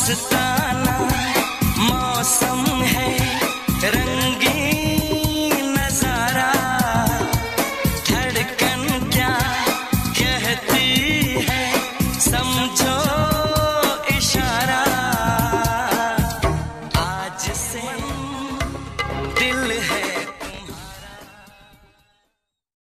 मस्ताना मौसम है रंगीन नज़ारा। धड़कन क्या कहती है? समझो इशारा। आज से दिल है